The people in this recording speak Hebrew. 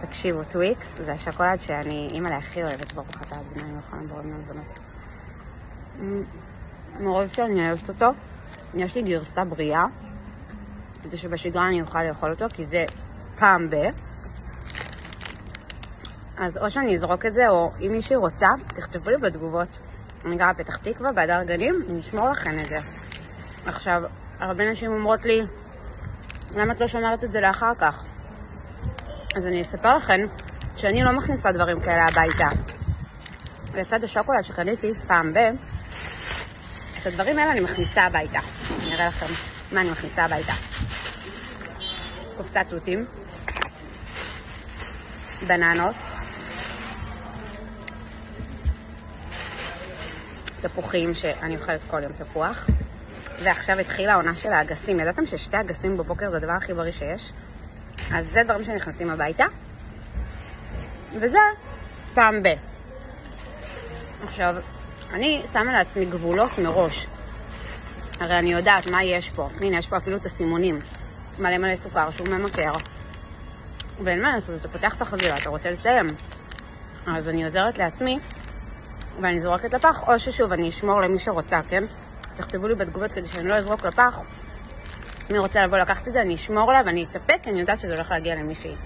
תקשיבו, טוויקס זה השוקולד שאני אימא הכי אוהבת ברוך אתה אדוני מלחמה בוראים למזונות. מרוב שאני אוהבת אותו, יש לי גרסה בריאה, כדי שבשגרה אני אוכל לאכול אותו, כי זה פעם ב... אז או שאני אזרוק את זה, או אם מישהי רוצה, תכתבו לי בתגובות. אני גרה בפתח תקווה, בהדר גנים, אני אשמור לכם את זה. עכשיו, הרבה נשים אומרות לי, למה את לא שומרת את זה לאחר כך? אז אני אספר לכם שאני לא מכניסה דברים כאלה הביתה. לצד השוקולד שקניתי פעם ב... את הדברים האלה אני מכניסה הביתה. אני אראה לכם מה אני מכניסה הביתה. קופסת תותים, בננות, תפוחים, שאני אוכלת כל יום תפוח, ועכשיו התחילה העונה של האגסים. ידעתם ששתי אגסים בבוקר זה הדבר הכי בריא שיש? אז זה דברים שנכנסים הביתה, וזה פעם ב. עכשיו, אני שמה לעצמי גבולות מראש. הרי אני יודעת מה יש פה. הנה, יש פה אפילו את הסימונים. מלא מלא סוכר שהוא ממכר. ואין מה לעשות, אתה פותח את החבילה, אתה רוצה לסיים. אז אני עוזרת לעצמי, ואני זורקת לפח, או ששוב, אני אשמור למי שרוצה, כן? תכתבו לי בתגובות כדי שאני לא אזרוק לפח. מי רוצה לבוא לקחת את זה, אני אשמור עליו, ואני אתאפק, כי אני יודעת שזה הולך להגיע למישהי.